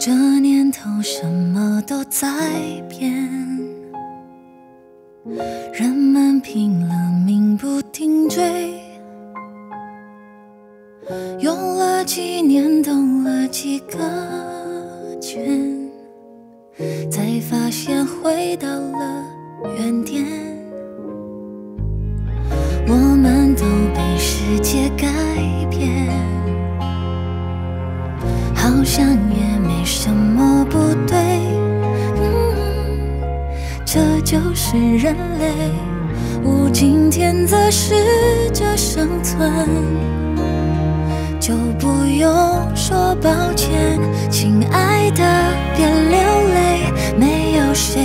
这年头什么都在变，人们拼了命不停追，用了几年兜了几个圈，才发现回到了原点。我们都被世界改变，好像也没什么不对。嗯，这就是人类，无今天则试着生存，就不用说抱歉，亲爱的，别流泪，没有谁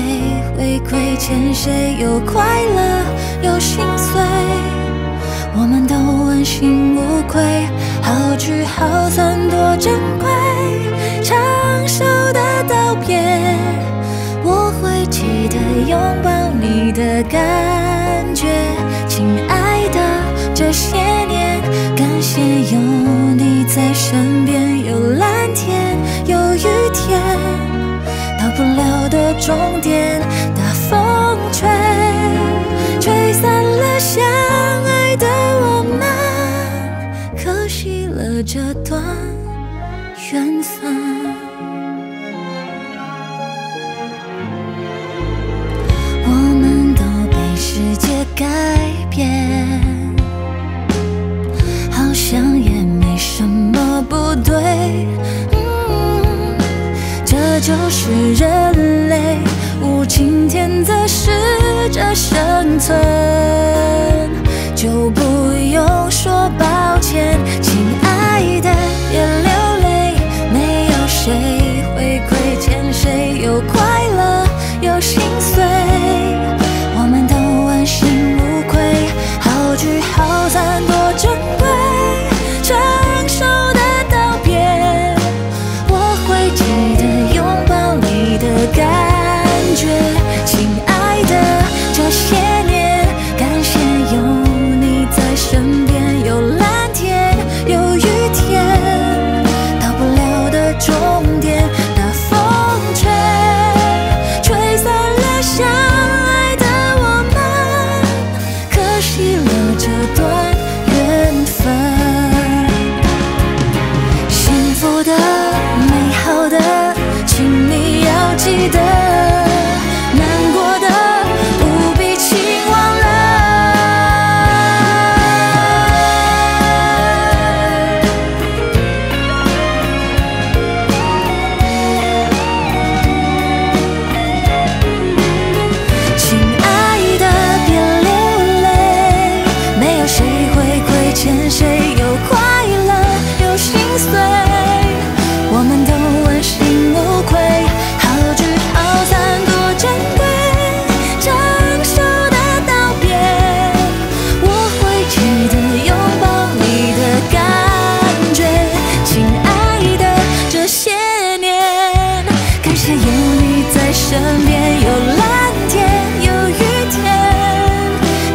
会亏欠谁，有快乐，有心碎。我们都问心无愧，好聚好散多珍贵，拥抱你的感觉，亲爱的，这些年感谢有你在身边，有蓝天，有雨天，到不了的终点，大风吹，吹散了相爱的我们，可惜了这段缘分。是人类，无情天则适者生存，的有你在身边，有蓝天，有雨天，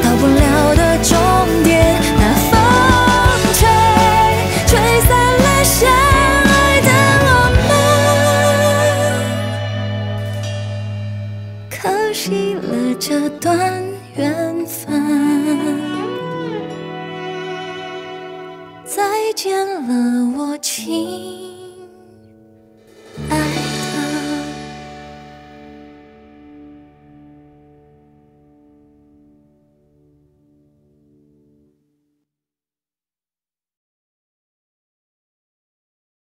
到不了的终点，那风吹，吹散了相爱的我们，可惜了这段缘分。再见了，我亲